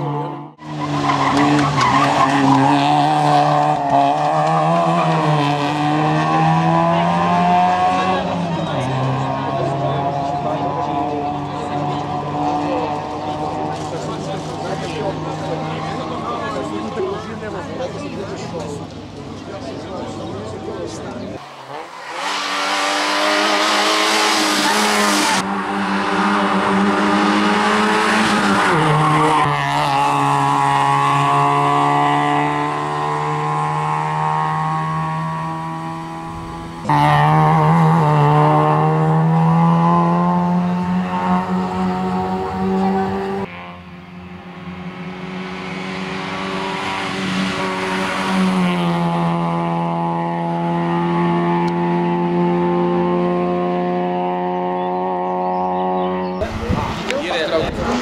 Oh, my God.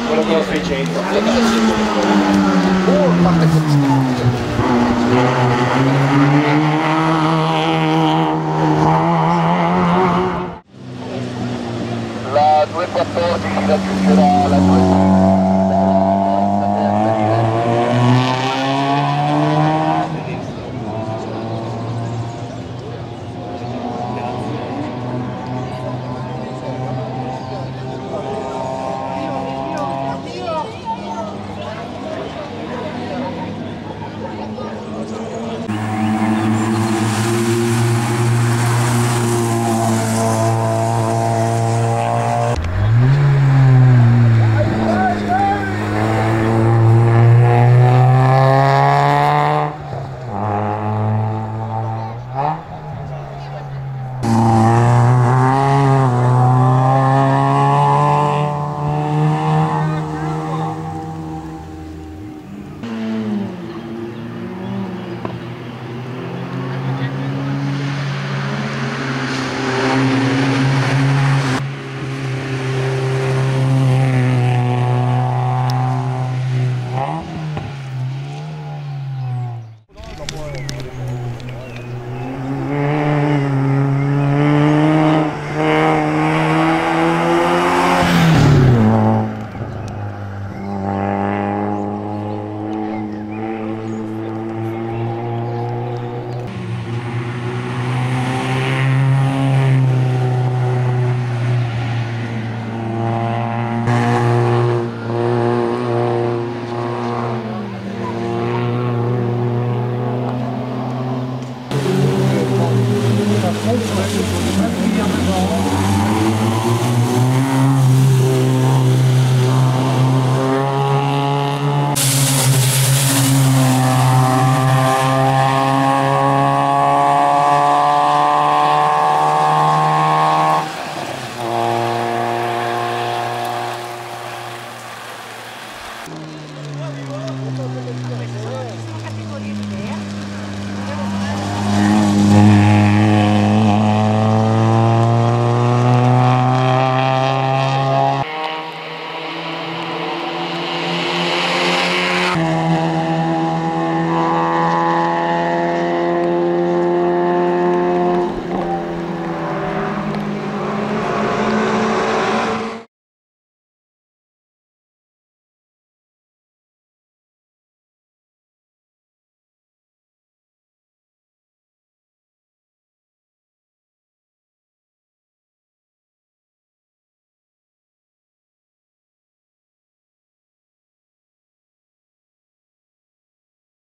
Con lo 600 Oh, Oh. الله